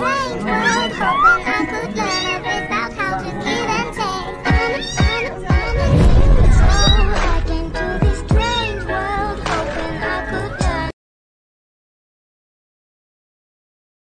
strange world,